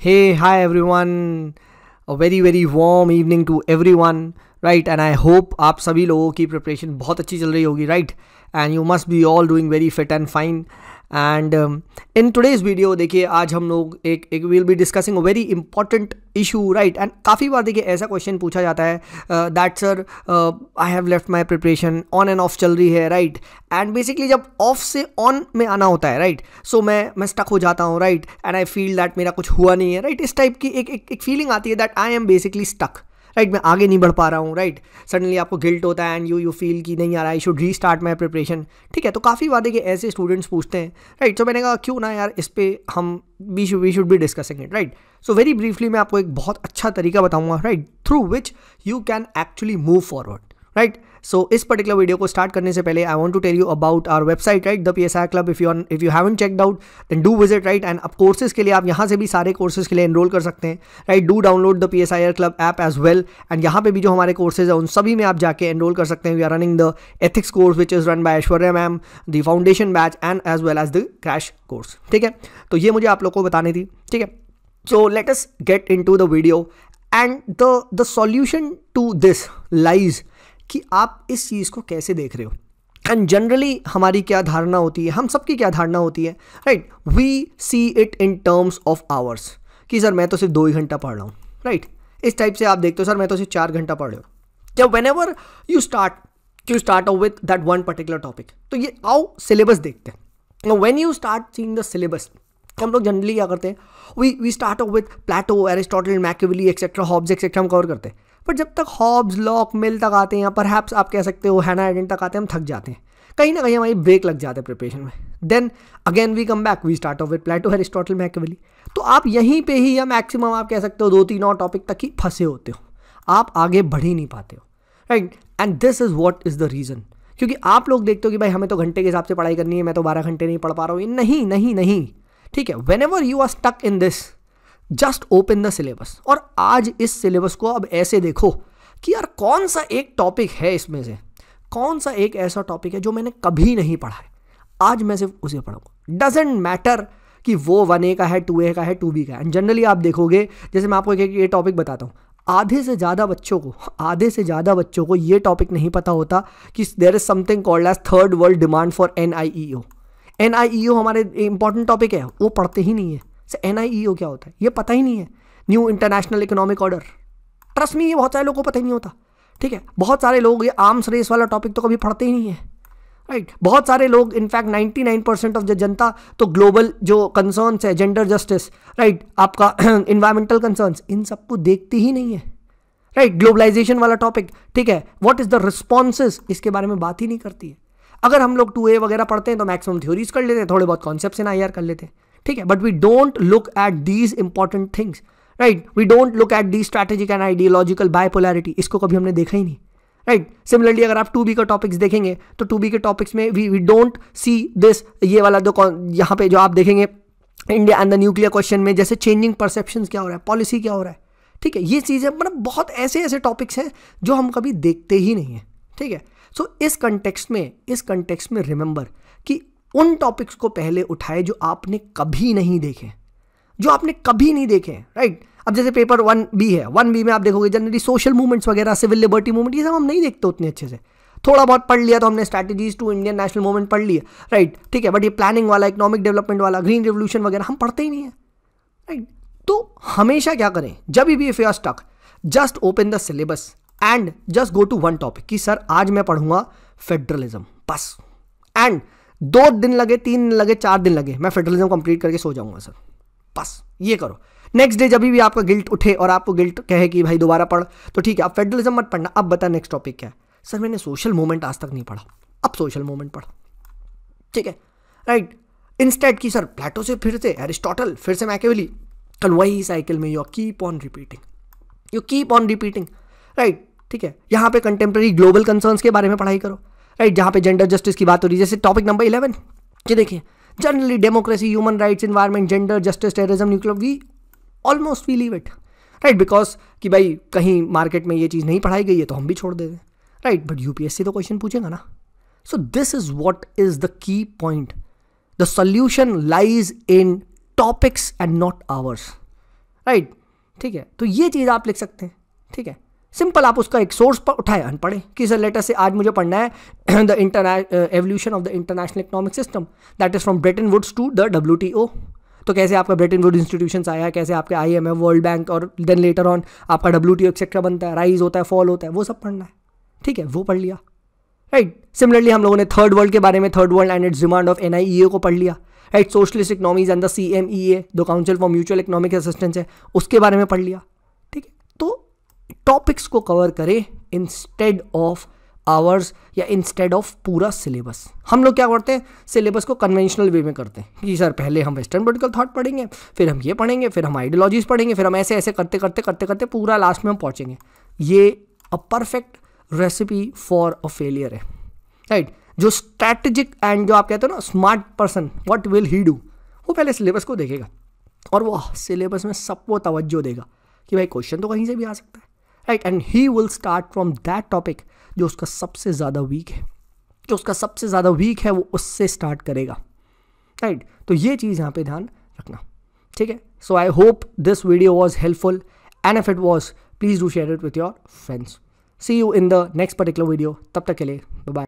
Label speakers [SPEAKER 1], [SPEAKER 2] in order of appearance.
[SPEAKER 1] Hey, hi everyone. A very very warm evening to everyone. Right, and I hope आप सभी लोगों की preparation बहुत अच्छी चल रही होगी right and you must be all doing very fit and fine and in today's video देखिए आज हम लोग एक एक will be discussing a very important issue right and काफ़ी बार देखिए ऐसा क्वेश्चन पूछा जाता है that sir I have left my preparation on and off चल रही है राइट एंड बेसिकली जब ऑफ़ से ऑन में आना होता है राइट right? सो so, मैं मैं स्टक हो जाता हूँ right and I feel that मेरा कुछ हुआ नहीं है राइट right? इस टाइप की एक एक, एक फीलिंग आती है that I am basically stuck right, मैं आगे नहीं बढ़ पा रहा हूँ, राइट। सडनली आपको गिल्ट होता है एंड यू यू फील कि नहीं यार I should restart my preparation ठीक है तो काफ़ी वादे के ऐसे स्टूडेंट्स पूछते हैं। राइट सो मैंने कहा, क्यों ना यार, इस पर हम we should we should be discussing it right so very briefly मैं आपको एक बहुत अच्छा तरीका बताऊँगा right through which you can actually move forward right so इस पर्टिकुलर वीडियो को स्टार्ट करने से पहले I want to tell you about our website right the P S I club if you if you haven't checked out then do visit right and अब courses के लिए आप यहाँ से भी सारे कोर्सेज के लिए एनरोल कर सकते हैं right do download the P S I R club app as well and यहाँ पे भी जो हमारे कोर्सेज है, उन सभी में आप जाके एनरोल कर सकते हैं. We are running the ethics course which is run by Aishwarya ma'am the foundation batch and as well as the crash course ठीक है? तो ये मुझे आप लोग को बतानी थी. ठीक है? So let us get into the video and the solution to this lies कि आप इस चीज़ को कैसे देख रहे हो। एंड जनरली हमारी क्या धारणा होती है, हम सबकी क्या धारणा होती है right we see it in terms of hours कि सर मैं तो सिर्फ़ दो ही घंटा पढ़ रहा हूँ राइट right? इस टाइप से आप देखते हो, सर मैं तो सिर्फ़ चार घंटा पढ़ रहा हूँ। जब whenever you start you start out with that one particular topic तो ये आओ सिलेबस देखते हैं। When you start seeing the syllabus हम लोग जनरली क्या करते हैं we we start out with Plato Aristotle Machiavelli etcetera Hobbes etcetera हम कवर करते हैं। पर जब तक हॉब्स लॉक मिल तक आते हैं या पर आप कह सकते हो हैना आइडेंट तक आते हैं, हम थक जाते हैं। कहीं ना कहीं हमारी ब्रेक लग जाते हैं प्रिपरेशन में। Then again we come back we start off with Plato Aristotle Machiavelli तो आप यहीं पे ही या मैक्सिमम आप कह सकते हो दो तीन और टॉपिक तक ही फंसे होते हो। आप आगे बढ़ ही नहीं पाते हो। Right and this is what is the reason क्योंकि आप लोग देखते हो कि भाई हमें तो घंटे के हिसाब से पढ़ाई करनी है, मैं तो बारह घंटे नहीं पढ़ पा रहा हूँ। नहीं नहीं नहीं। ठीक है whenever you are stuck in this just open the syllabus और आज इस सिलेबस को अब ऐसे देखो कि यार कौन सा एक टॉपिक है इसमें से? कौन सा एक ऐसा टॉपिक है जो मैंने कभी नहीं पढ़ा है? आज मैं सिर्फ़ उसे पढ़ूँगा। डजेंट मैटर कि वो वन ए का है टू ए का है टू बी का है। एंड जनरली आप देखोगे, जैसे मैं आपको एक ये टॉपिक बताता हूँ। आधे से ज़्यादा बच्चों को, आधे से ज़्यादा बच्चों को ये टॉपिक नहीं पता होता कि there is something called as third world demand for N I E O N I E O हमारे इंपॉर्टेंट टॉपिक है, वो पढ़ते ही नहीं है। एन आई ओ क्या होता है? ये पता ही नहीं है। New international economic order thrust में ये बहुत सारे लोगों को पता ही नहीं होता। ठीक है? बहुत सारे लोग ये आर्म्स रेस वाला टॉपिक तो कभी पढ़ते ही नहीं है। Right right. बहुत सारे लोग इनफैक्ट 99 परसेंट ऑफ़ द जनता तो ग्लोबल जो कंसर्न्स है जेंडर जस्टिस राइट आपका इन्वायरमेंटल कंसर्न्स इन सबको देखते ही नहीं है। Right right. ग्लोबलाइजेशन वाला टॉपिक ठीक है? व्हाट इज़ द रिस्पॉन्सेज इसके बारे में बात ही नहीं करती है। अगर हम लोग टू ए वगैरह पढ़ते हैं तो मैक्सिमम थ्योरीज कर लेते हैं, थोड़े बहुत कॉन्सेप्ट इन आई कर लेते हैं। ठीक है? But we don't look at these important things right we don't look at the strategic and ideological bipolarity इसको कभी हमने देखा ही नहीं राइट right? सिमिलरली अगर आप टू बी का टॉपिक्स देखेंगे तो टू बी के टॉपिक्स में we we don't see this ये वाला जो यहाँ पे जो आप देखेंगे India and the nuclear question में जैसे चेंजिंग परसेप्शन क्या हो रहा है पॉलिसी क्या हो रहा है ठीक है? ये चीज़ें मतलब बहुत ऐसे ऐसे टॉपिक्स हैं जो हम कभी देखते ही नहीं हैं ठीक है? सो so, इस कंटेक्स्ट में इस कंटेक्स्ट में रिमेंबर कि उन टॉपिक्स को पहले उठाए जो आपने कभी नहीं देखे। जो आपने कभी नहीं देखे राइट अब जैसे पेपर वन बी है वन बी में आप देखोगे जनरली सोशल मूवमेंट्स वगैरह सिविल लिबर्टी मूवमेंट ये सब हम नहीं देखते उतने अच्छे से। थोड़ा बहुत पढ़ लिया तो हमने strategies to Indian national movement पढ़ लिया राइट ठीक है बट ये प्लानिंग वाला इकोनॉमिक डेवलपमेंट वाला ग्रीन रिवोल्यूशन वगैरह हम पढ़ते ही नहीं है राइट तो हमेशा क्या करें? जब भी if you are stuck just open the syllabus and just go to one topic कि, सर, आज मैं पढ़ूँगा फेडरलिज्म बस। एंड दो दिन लगे, तीन दिन लगे, चार दिन लगे, मैं फेडरलिज्म कंप्लीट करके सो जाऊँगा सर बस, ये करो। नेक्स्ट डे जब भी आपका गिल्ट उठे और आपको गिल्ट कहे कि भाई दोबारा पढ़ तो ठीक है आप फेडरलिज्म मत पढ़ना। अब बता नेक्स्ट टॉपिक क्या है। सर मैंने सोशल मूवमेंट आज तक नहीं पढ़ा। अब सोशल मूवमेंट पढ़ा। ठीक है? राइट इंस्टेड की सर प्लेटो से फिर से एरिस्टोटल फिर से मैकेवली कल वही साइकिल में you keep on repeating you keep on repeating right ठीक है? यहाँ पे कंटेम्प्रेरी ग्लोबल कंसर्न्स के बारे में पढ़ाई करो। राइट जहाँ पे जेंडर जस्टिस की बात हो रही है, जैसे टॉपिक नंबर इलेवन ये देखिए generally democracy human rights environment gender justice terrorism nuclear we almost we leave it right because कि भाई कहीं मार्केट में ये चीज़ नहीं पढ़ाई गई है तो हम भी छोड़ देते राइट बट यूपीएससी तो क्वेश्चन पूछेगा ना। So this is what is the key point the solution lies in topics and not hours right ठीक है तो ये चीज़ आप लिख सकते हैं, ठीक है। सिंपल, आप उसका एक सोर्स पर उठाए अनपढ़े कि सर लेटर से आज मुझे पढ़ना है the evolution of the international economic system that is from Bretton Woods to the W T O तो कैसे आपका ब्रिटेन वुड इंस्टीट्यूशन आया, कैसे आपके आई एम वर्ल्ड बैंक और देन लेटर ऑन आपका डब्ल्यू टी ओ एक्सेट्रा बनता है राइज होता है फॉल होता है, वो सब पढ़ना है। ठीक है, वो पढ़ लिया। Right right. सिमिलरली हम लोगों ने थर्ड वर्ल्ड के बारे में third world and its demand of N को पढ़ लिया। Right socialist economies and the C M E A the council for mutual economic assistance है, उसके बारे में पढ़ लिया। ठीक है? तो टॉपिक्स को कवर करें इंस्टेड ऑफ़ आवर्स या इंस्टेड ऑफ़ पूरा सिलेबस हम लोग क्या करते हैं? सिलेबस को कन्वेंशनल वे में करते हैं कि सर, पहले हम वेस्टर्न पोलिटिकल थाट पढ़ेंगे, फिर हम ये पढ़ेंगे, फिर हम आइडियोलॉजीज पढ़ेंगे, फिर हम ऐसे ऐसे करते करते करते करते पूरा लास्ट में हम पहुँचेंगे। ये a perfect recipe for a failure है। Right right? जो स्ट्रैटेजिक एंड जो आप कहते हो ना smart person what will he do वो पहले सिलेबस को देखेगा और वो सिलेबस में सबको तवज्जो देगा कि भाई क्वेश्चन तो कहीं से भी आ सकता है। Right and he will start from that topic जो उसका सबसे ज़्यादा वीक है। जो उसका सबसे ज़्यादा वीक है, वो उससे स्टार्ट करेगा। Right right? तो ये चीज़ यहाँ पे ध्यान रखना। ठीक है? So I hope this video was helpful and if it was please do share it with your friends see you in the next particular video तब तक के लिए बाय